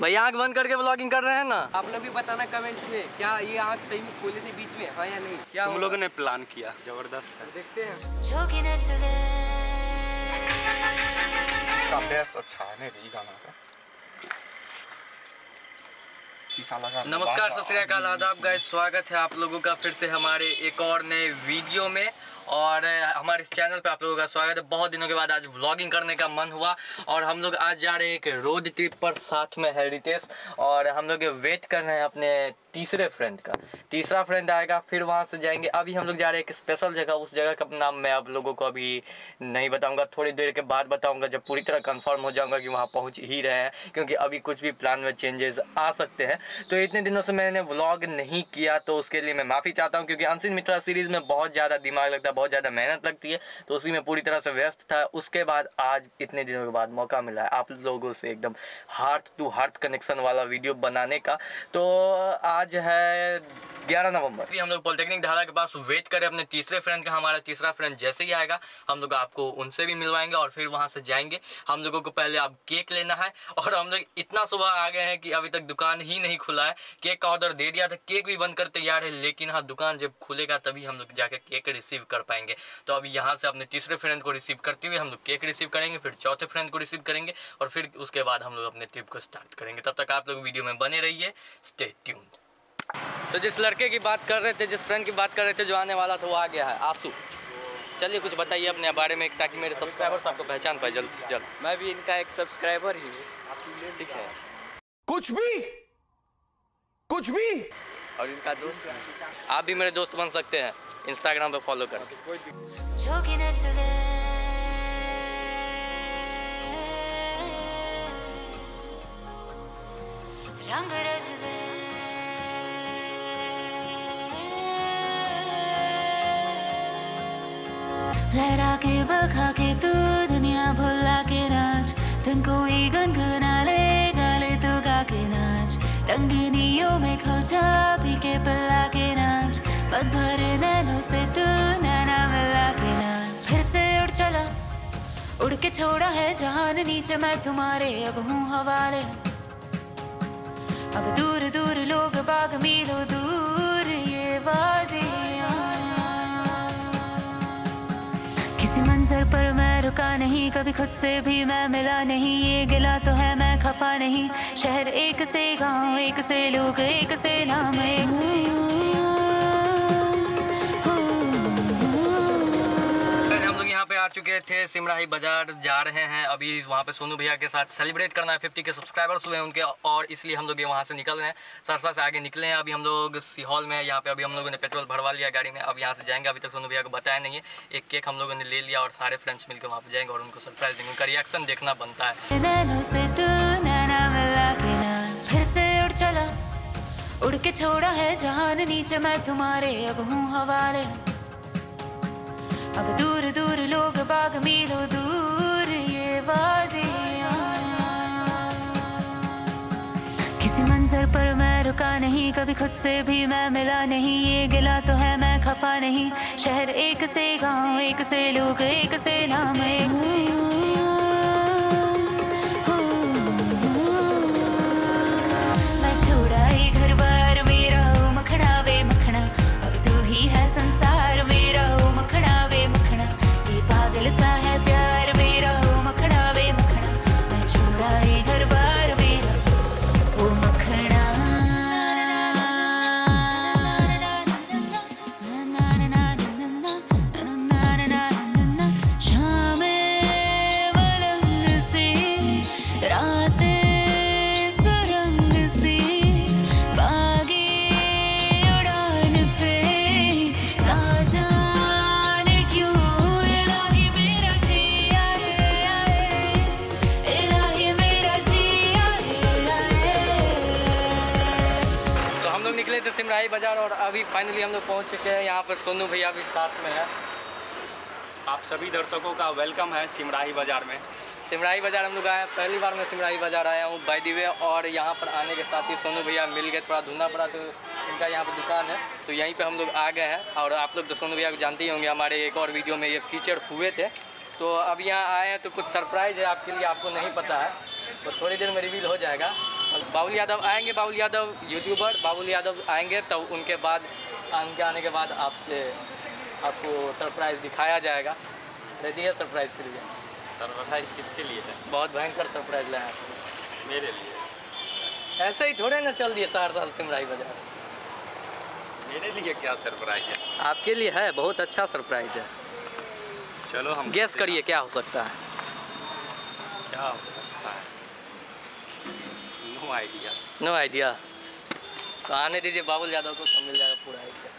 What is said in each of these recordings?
भाई आँख बंद करके ब्लॉगिंग कर रहे हैं ना? आप लोग भी बताना कमेंट्स में क्या ये आँख सही में खोले थे बीच में? हाँ या नहीं? क्या तुम लोगों ने प्लान किया ज़बरदस्त है। देखते हैं। इसका बेस अच्छा है ना गाना का? नमस्कार सत श्रीकाल आदाब गाइस स्वागत है आप लोगों का फिर से हमारे एक और नए वीडियो में। और हमारे इस चैनल पे आप लोगों का स्वागत है। बहुत दिनों के बाद आज ब्लॉगिंग करने का मन हुआ और हम लोग आज जा रहे हैं एक रोड ट्रिप पर, साथ में है रितेश और हम लोग वेट कर रहे हैं अपने तीसरे फ्रेंड का। तीसरा फ्रेंड आएगा, फिर वहाँ से जाएँगे। अभी हम लोग जा रहे हैं एक स्पेशल जगह, उस जगह का नाम मैं आप लोगों को अभी नहीं बताऊँगा। थोड़ी देर के बाद बताऊँगा, जब पूरी तरह कंफर्म हो जाऊँगा कि वहाँ पहुँच ही रहे हैं, क्योंकि अभी कुछ भी प्लान में चेंजेस आ सकते हैं। तो इतने दिनों से मैंने व्लॉग नहीं किया तो उसके लिए मैं माफ़ी चाहता हूँ, क्योंकि अनसिन मित्रा सीरीज़ में बहुत ज़्यादा दिमाग लगता है, बहुत ज़्यादा मेहनत लगती है। तो उसी में पूरी तरह से व्यस्त था। उसके बाद आज इतने दिनों के बाद मौका मिला है आप लोगों से एकदम हार्ट टू हार्ट कनेक्शन वाला वीडियो बनाने का। तो है 11 नवंबर। अभी हम लोग पॉलिटेक्निक ढाला के पास वेट करें अपने तीसरे फ्रेंड का, हमारा तीसरा फ्रेंड जैसे ही आएगा, हम लोग आपको उनसे भी मिलवाएँगे और फिर वहाँ से जाएँगे। हम लोगों को पहले अब केक लेना है और हम लोग इतना सुबह आ गए हैं कि अभी तक दुकान ही नहीं खुला है। केक का ऑर्डर दे दिया था केक भी बनकर तैयार है, लेकिन हाँ दुकान जब खुलेगा तभी हम लोग जाकर केक रिसीव कर पाएँगे। तो अभी यहाँ से अपने तीसरे फ्रेंड को रिसीव करते हुए हम लोग केक रिसीव करेंगे, फिर चौथे फ्रेंड को रिसीव करेंगे और फिर उसके बाद हम लोग अपने ट्रिप को स्टार्ट करेंगे। तब तक आप लोग वीडियो में बने रहिए स्टे ट्यून तो जिस लड़के की बात कर रहे थे जिस फ्रेंड की बात कर रहे थे जो आने वाला था वो आ गया है आँसू। चलिए कुछ बताइए अपने बारे में ताकि मेरे सब्सक्राइबर आपको पहचान पाए जल्द से जल्द। मैं भी इनका एक सब्सक्राइबर ही हूँ। ठीक है। कुछ भी? कुछ भी? और इनका दोस्त आप भी मेरे दोस्त बन सकते हैं इंस्टाग्राम पे फॉलो कर रंग रच दे। लहरा के बखा के, तू दुनिया भुला के नाच दिन कोई गुनगुना ले, गाले तू गा के नाच। रंगीनियों में खो जा पी के पिला के नाच। पग भर नैनों से तू नैना मिला के नाच। फिर से उड़ चला, उड़ के छोड़ा है जहान नीचे। मैं तुम्हारे अब हूँ हवाले। अब दूर दूर लोग बाग, मीलो दूर, ये वादियाँ किसी मंजर पर मैं रुका नहीं, कभी खुद से भी मैं मिला नहीं। ये गिला तो है, मैं खफा नहीं। शहर एक से गाँव, एक से लोग, एक से नाम। पहले चुके थे, सिमराही बाज़ार जा रहे हैं। अभी वहाँ पे सोनू भैया के साथ सेलिब्रेट करना है। फिफ्टी के सब्सक्राइबर्स हुए हैं उनके, और इसलिए हम लोग ये वहाँ से निकल रहे हैं। सरसा से आगे निकले हैं। अभी हम लोग सीहॉल में, यहाँ पे अभी हम लोगों ने पेट्रोल भरवा लिया गाड़ी में। अब यहाँ से जाएँगे। अभी तक सोनू भैया को बताया नहीं है। एक केक हम लोगों ने ले लिया और सारे फ्रेंड्स मिलकर वहाँ पे जाएँगे और उनको सरप्राइज़ देंगे। उनका रिएक्शन देखना बनता है। उड़ के छोड़ा है जहान नीचे मैं तुम्हारे अब हूँ हवाले। अब दूर दूर लोग बाग मिलो दूर ये वादियाँ। किसी मंजर पर मैं रुका नहीं, कभी खुद से भी मैं मिला नहीं, ये गिला तो है मैं खफा नहीं। शहर एक से गाँव, एक से लोग, एक से नाम मैं सिमराही बाज़ार और अभी फाइनली हम लोग पहुँच चुके हैं। यहाँ पर सोनू भैया भी साथ में है। आप सभी दर्शकों का वेलकम है सिमराही बाज़ार में। सिमराही बाज़ार हम लोग आए हैं पहली बार मैं सिमराही बाज़ार आया हूँ बाई दी और यहाँ पर आने के साथ ही सोनू भैया मिल गए थोड़ा ढूंढना पड़ा तो इनका यहाँ पर दुकान है। तो यहीं पे हम लोग आ गए हैं और आप लोग तो सोनू भैया को जानते ही होंगे हमारे एक और वीडियो में ये फीचर हुए थे। तो अब यहाँ आए हैं तो कुछ सरप्राइज़ है आपके लिए आपको नहीं पता है तो थोड़ी देर में रिवील हो जाएगा। बाबुल यादव आएँगे बाबुल यादव यूट्यूबर बाबुल यादव आएँगे तब उनके बाद उनके आने के बाद आपसे आपको सरप्राइज़ दिखाया जाएगा। रेडी है सरप्राइज़ के लिए? सरप्राइज़ किसके लिए है? बहुत भयंकर सरप्राइज़ लाए हैं। मेरे लिए। ऐसे ही थोड़े ना चल दिए साल सिमराई बाज़ार। मेरे लिए क्या सरप्राइज़ है? आपके लिए है बहुत अच्छा सरप्राइज़ है। चलो हम गेस करिए क्या हो सकता है? क्या है नो आइडिया नो आइडिया तो आने दीजिए बाबुल यादव को सब मिल जाएगा पूरा आइडिया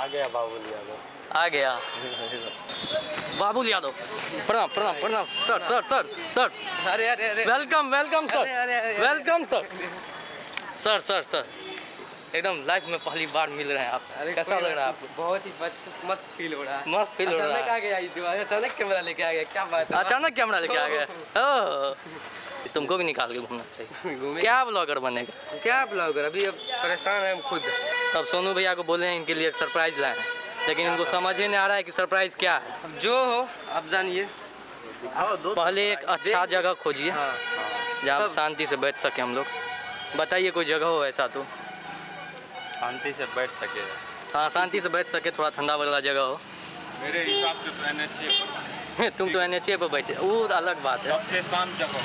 आ गया बाबुल यादव। आ गया। बाबुल यादव। प्रणाम प्रणाम प्रणाम। Sir sir sir sir. अरे अरे अरे। वेलकम वेलकम सर अरे, अरे, welcome sir sir sir sir एकदम लाइफ में पहली बार मिल रहे हैं आप। अरे कैसा लग रहा है आपको? बहुत ही मस्त फील हो रहा है। मस्त फील हो रहा अचानक है आ गया अचानक कैमरा लेके आ गया क्या बात है। अचानक कैमरा लेके आ गए ओह, तुमको भी निकाल के घूमना चाहिए। क्या ब्लॉगर बनेगा? क्या ब्लॉगर अभी अब परेशान है हम खुद। तब सोनू भैया को बोले हैं इनके लिए एक सरप्राइज़ लाए। हैं लेकिन इनको समझ ही नहीं आ रहा है कि सरप्राइज़ क्या है। जो हो आप जानिए। पहले एक अच्छा जगह खोजिए हाँ। जहाँ शांति से बैठ सके हम लोग। बताइए कोई जगह हो ऐसा तो। शांति से बैठ सके। हाँ शांति से बैठ सके थोड़ा ठंडा वाला जगह हो। मेरे हिसाब से तो एन एच तुम तो एन पे बैठे वो अलग बात है। सबसे शांत जगह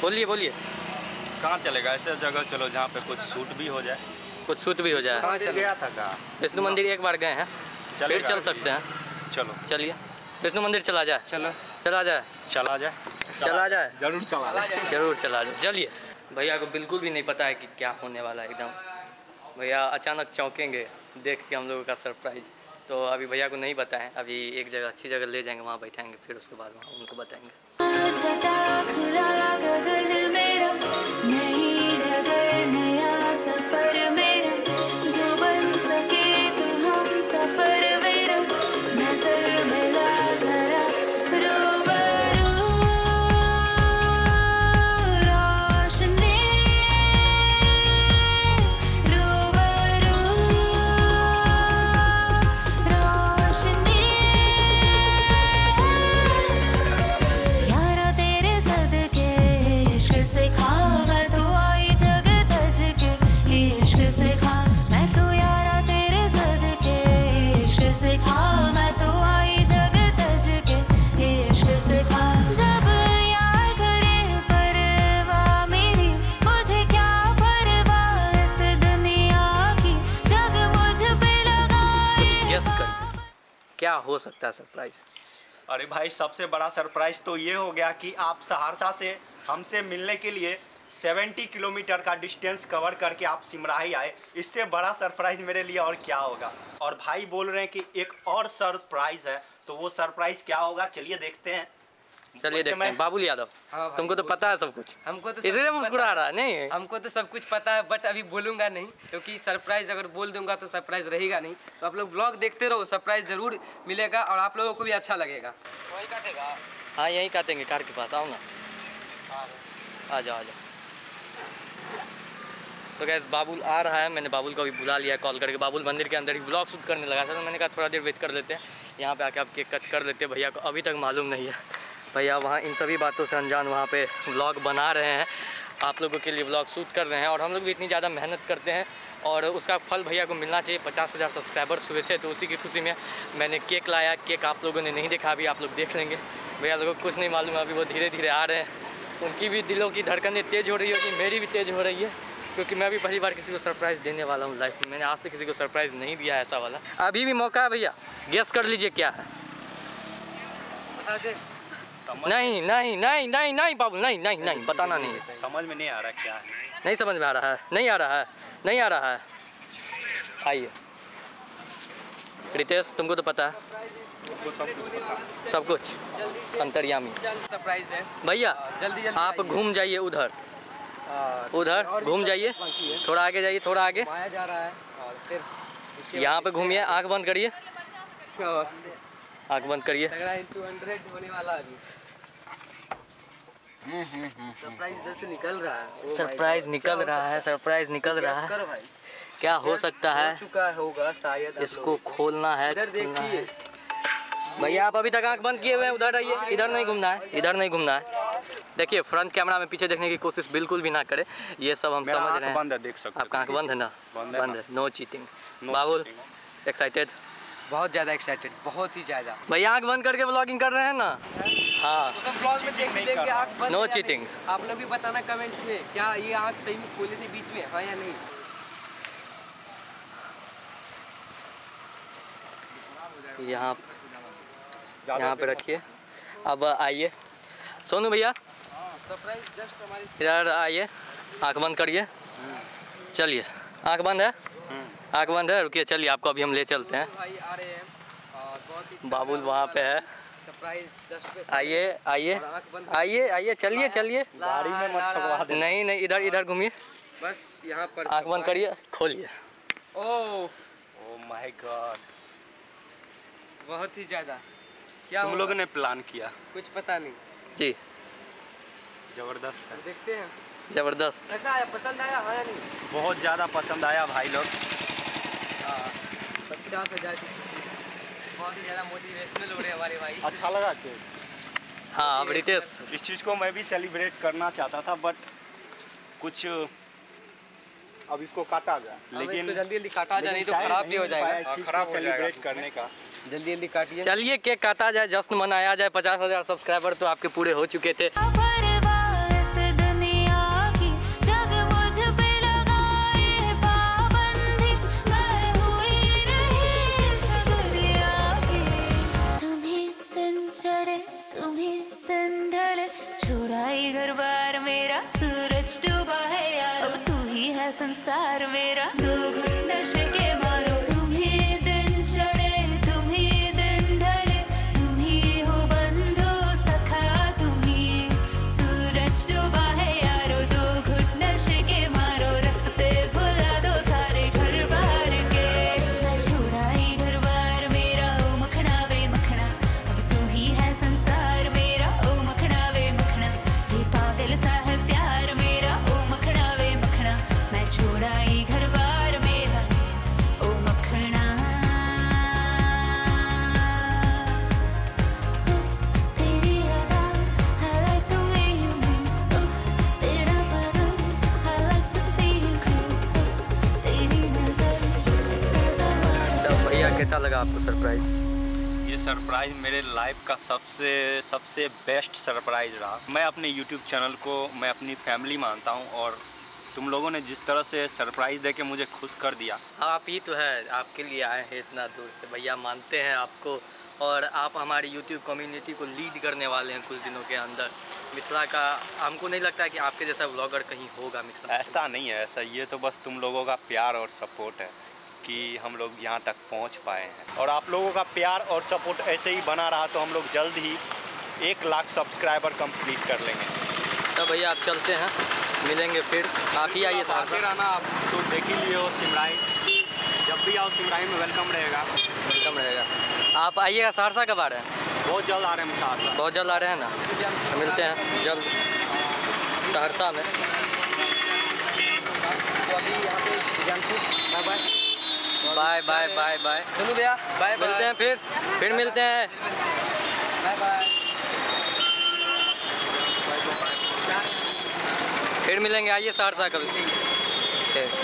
बोलिए बोलिए। कहाँ चलेगा? ऐसे जगह चलो जहाँ पे कुछ शूट भी हो जाए। कुछ शूट भी हो जाए। कहाँ चले। गया था कहाँ? विष्णु मंदिर एक बार गए हैं। फिर चल सकते हैं। चलो। चलिए। विष्णु मंदिर चला जाए। चलो। चला जाए। चला जाए। चला जाए। ज़रूर चला जाए। ज़रूर चला जाए। चलिए। भैया को बिल्कुल भी नहीं पता है कि क्या होने वाला है एकदम। भैया अचानक चौंकेंगे। देख के हम लोगों का सरप्राइज़ तो अभी भैया को नहीं बताएँ अभी एक जगह, अच्छी जगह ले जाएँगे, वहाँ बैठाएँगे, फिर उसके बाद वहाँ उनको बताएँगे। सकता है सरप्राइज़ अरे भाई, सबसे बड़ा सरप्राइज़ तो ये हो गया कि आप सहरसा से हमसे मिलने के लिए 70 किलोमीटर का डिस्टेंस कवर करके आप सिमराही आए। इससे बड़ा सरप्राइज़ मेरे लिए और क्या होगा? और भाई बोल रहे हैं कि एक और सरप्राइज़ है तो वो सरप्राइज़ क्या होगा? चलिए देखते हैं। चलिए देखते हैं। बाबुल यादव हाँ तुमको तो पता है सब कुछ। हमको तो इसलिए मुस्कुरा रहा है नहीं? हमको तो सब कुछ पता है बट अभी बोलूँगा नहीं क्योंकि सरप्राइज़ अगर बोल दूँगा तो सरप्राइज़ रहेगा नहीं। तो आप लोग ब्लॉग देखते रहो सरप्राइज़ ज़रूर मिलेगा और आप लोगों को भी अच्छा लगेगा। हाँ यहीं काटेंगे कार के पास आओ ना। आ जाओ। आ जाओ तो गैस बाबुल आ रहा है मैंने बाबुल को अभी बुला लिया कॉल करके। बाबुल मंदिर के अंदर ही ब्लॉग शूट करने लगा था तो मैंने कहा थोड़ा देर वेट कर लेते हैं। यहाँ पे आके आप केक कट कर लेते हैं भैया को अभी तक मालूम नहीं है। भैया, वहाँ इन सभी बातों से अनजान वहाँ पे व्लॉग बना रहे हैं। आप लोगों के लिए ब्लॉग शूट कर रहे हैं और हम लोग भी इतनी ज़्यादा मेहनत करते हैं और उसका फल भैया को मिलना चाहिए। पचास हज़ार सब्सक्राइबर्स हुए थे तो उसी की खुशी में मैंने केक लाया। केक आप लोगों ने नहीं देखा, अभी आप लोग देख लेंगे। भैया लोगों को कुछ नहीं मालूम, अभी वो धीरे धीरे आ रहे हैं। उनकी भी दिलों की धड़कनें तेज़ हो रही होगी, मेरी भी तेज़ हो रही है, क्योंकि मैं भी पहली बार किसी को सरप्राइज़ देने वाला हूँ लाइफ में। मैंने आज तक किसी को सरप्राइज़ नहीं दिया ऐसा वाला। अभी भी मौका है भैया। गेस कर लीजिए क्या है। समझ नहीं नहीं नहीं नहीं नहीं बाबू नहीं नहीं नहीं बताना नहीं समझ में नहीं आ रहा क्या है। नहीं समझ में आ रहा है नहीं आ रहा है नहीं आ रहा है। आइए। रितेश तुमको तो पता है। सब कुछ पता है। सब कुछ। अंतर्यामी। सरप्राइज़ है। भैया जल्दी जल्दी आप घूम जाइए उधर। उधर घूम जाइए। थोड़ा आगे जाइए थोड़ा आगे। जा रहा है और फिर इसके यहाँ पे घूमिए आँख बंद करिए। आँख बंद करिए। लग रहा है टू हंड्रेड होने वाला अभी। सरप्राइज़ निकल रहा है। सरप्राइज़ निकल क्या रहा है सरप्राइज़ निकल सकता रहा है। क्या हो सकता है चुका होगा शायद इसको खोलना है इधर खोलना है। भैया आप अभी तक आँख बंद किए हुए हैं? उधर आइए इधर नहीं घूमना है इधर नहीं घूमना है। देखिए फ्रंट कैमरा में पीछे देखने की कोशिश बिल्कुल भी ना करे। ये सब हम समझ रहे हैं। बंद है देख सकते आपका आँख बंद है ना? बंद है। है। नो चीटिंग बाबुल एक्साइटेड बहुत ज़्यादा एक्साइटेड बहुत ही ज़्यादा। भैया आँख बंद करके ब्लॉगिंग कर रहे हैं ना? हाँ। तो ब्लॉग में देख नहीं लेंगे आँख बंद No है या नहीं। cheating। आप लोग भी बताना कमेंट्स में क्या ये आँख सही में खोले थे बीच में हाँ या नहीं? यहाँ यहाँ पे रखिए। अब आइए। सोनू भैया? सरप्राइज़ जस्ट हमारे इधर आइए। आँख बंद करिए। चलिए। आँख बंद है? आँख बंद है रुकिए चलिए आपको अभी हम ले चलते हैं। भाई आ रहे हैं और बहुत ही बाबुल वहाँ पे है। सरप्राइज़ आइए आइए आइए आइए चलिए चलिए। गाड़ी में मत नहीं नहीं इधर इधर घूमिए। बस यहाँ पर आँख बंद करिए खोलिए। ओह माय गॉड बहुत ही ज़्यादा। क्या तुम? लोगों ने प्लान किया। कुछ पता नहीं। जी। ज़बरदस्त है। देखते हैं। ज़बरदस्त। कैसा आया पसंद आया हाँ या नहीं। बहुत ज़्यादा पसंद आया भाई लोग। पचास हज़ार की खुशी। बहुत ही ज़्यादा मोटिवेशनल हो रहे हैं हमारे भाई। अच्छा लगा कि हाँ अब रितेश। इस चीज़ को मैं भी सेलिब्रेट करना चाहता था बट कुछ अब इसको काटा गया लेकिन जल्दी जल्दी काटा जाए नहीं तो खराब भी हो जाएगा। खराब हो जाएगा। सेलिब्रेट करने का। जल्दी जल्दी काटिए। चलिए केक काटा जाए जश्न मनाया जाए पचास हज़ार सब्सक्राइबर तो आपके पूरे हो चुके थे। संसार मेरा दो आपको सरप्राइज़ ये सरप्राइज़ मेरे लाइफ का सबसे सबसे बेस्ट सरप्राइज़ रहा। मैं अपने यूट्यूब चैनल को मैं अपनी फैमिली मानता हूँ और तुम लोगों ने जिस तरह से सरप्राइज़ दे के मुझे खुश कर दिया। आप ही तो है आपके लिए आए हैं इतना दूर से। भैया मानते हैं आपको और आप हमारी यूट्यूब कम्युनिटी को लीड करने वाले हैं कुछ दिनों के अंदर। मिथिला का हमको नहीं लगता कि आपके जैसा ब्लॉगर कहीं होगा मिथिला ऐसा नहीं है ऐसा ये तो बस तुम लोगों का प्यार और सपोर्ट है। कि हम लोग यहाँ तक पहुँच पाए हैं। और आप लोगों का प्यार और सपोर्ट ऐसे ही बना रहा तो हम लोग जल्द ही एक लाख सब्सक्राइबर कंप्लीट कर लेंगे। तो भैया आप चलते हैं। मिलेंगे फिर। आप ही आइए आते साथ रहना आप तो देख ही लिए हो सिमराई। जब भी आओ सिमराई में वेलकम रहेगा। वेलकम रहेगा। आप आइएगा सहरसा कब आ रहे हैं बहुत जल्द आ रहे हैं सहरसा। बहुत जल्द आ रहे हैं ना? तो मिलते हैं जल्द। सहरसा में। तो अभी यहाँ पे bye bye bye bye bye bye चलो भैया। बाय बाय मिलते हैं फिर। फिर मिलते हैं। बाय बाय फिर मिलेंगे आइए सहरसा कभी। ठीक।